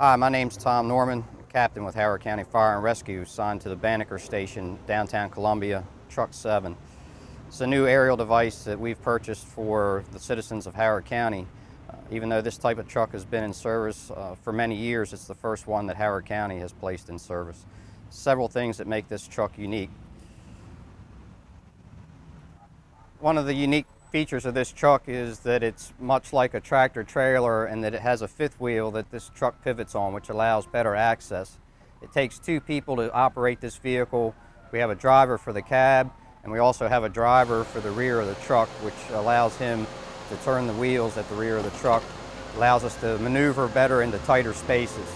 Hi, my name's Tom Norman, captain with Howard County Fire and Rescue, assigned to the Banneker Station, downtown Columbia, Truck 7. It's a new aerial device that we've purchased for the citizens of Howard County. Uh, even though this type of truck has been in service uh, for many years, it's the first one that Howard County has placed in service. Several things that make this truck unique. One of the unique features of this truck is that it's much like a tractor trailer and that it has a fifth wheel that this truck pivots on which allows better access. It takes two people to operate this vehicle. We have a driver for the cab and we also have a driver for the rear of the truck which allows him to turn the wheels at the rear of the truck, allows us to maneuver better into tighter spaces.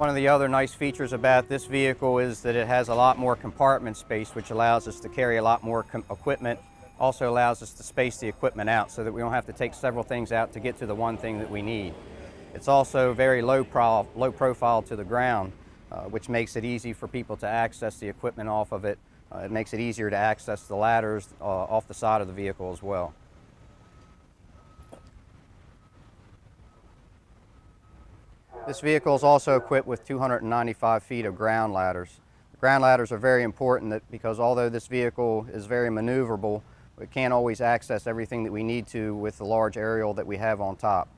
One of the other nice features about this vehicle is that it has a lot more compartment space which allows us to carry a lot more equipment. Also allows us to space the equipment out so that we don't have to take several things out to get to the one thing that we need. It's also very low, pro low profile to the ground uh, which makes it easy for people to access the equipment off of it. Uh, it makes it easier to access the ladders uh, off the side of the vehicle as well. This vehicle is also equipped with 295 feet of ground ladders. Ground ladders are very important because although this vehicle is very maneuverable, we can't always access everything that we need to with the large aerial that we have on top.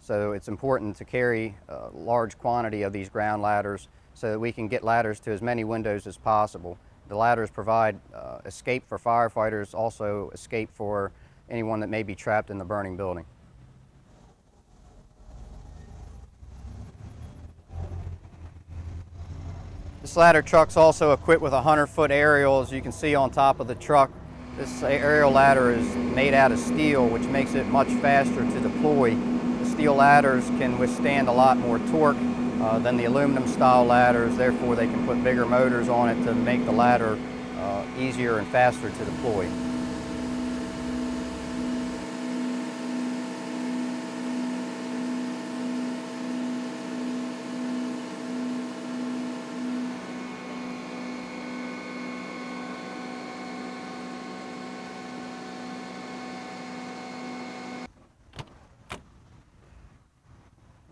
So it's important to carry a large quantity of these ground ladders so that we can get ladders to as many windows as possible. The ladders provide uh, escape for firefighters, also escape for anyone that may be trapped in the burning building. This ladder truck's also equipped with a 100-foot aerial, as you can see on top of the truck. This aerial ladder is made out of steel, which makes it much faster to deploy. The steel ladders can withstand a lot more torque uh, than the aluminum style ladders, therefore they can put bigger motors on it to make the ladder uh, easier and faster to deploy.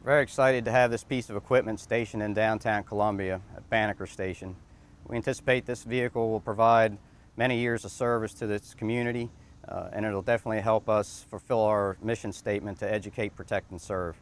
Very excited to have this piece of equipment stationed in downtown Columbia at Banneker Station. We anticipate this vehicle will provide many years of service to this community uh, and it'll definitely help us fulfill our mission statement to educate, protect, and serve.